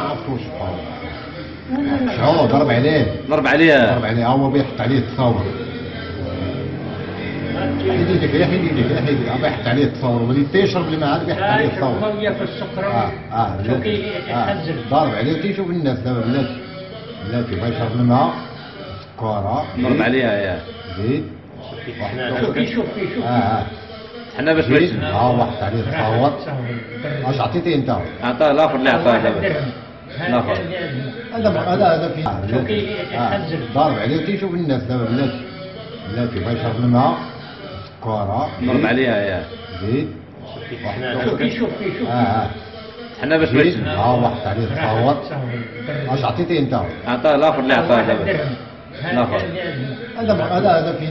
عرفتوش شعور ضرب عليه. ضرب عليها ضرب عليه. هو بيحط عليه التصاور. حيد يدك يا حيد يدك يا حيد عم بيحط عليه التصاور. ولي تيشرب اللي معاه بيحط عليه التصاور. المية في السكر آه آه آه. ضارب عليه تيشوف الناس. دابا بلاتي بلاتي بغا يشرب الماء كورة. ضرب عليها يا. زيد. شوف يشوف يشوف آه آه. حنا باش باش. ها واحد عليه التصاور. اش عطيتي أنت؟ عطاه الآخر اللي عطاه دابا. هذا هذا هذا في ضارب عليه تيشوف الناس دابا بلاتي بلاتي بغا يشرب الماء كورة. ضرب عليها يا. زيد. شوف يشوف يشوف آه آه. حنا باش باش ها واحد عليه التصاور اش عطيتي أنت. عطاه الآخر اللي عطاه دابا الآخر. هذا هذا هذا في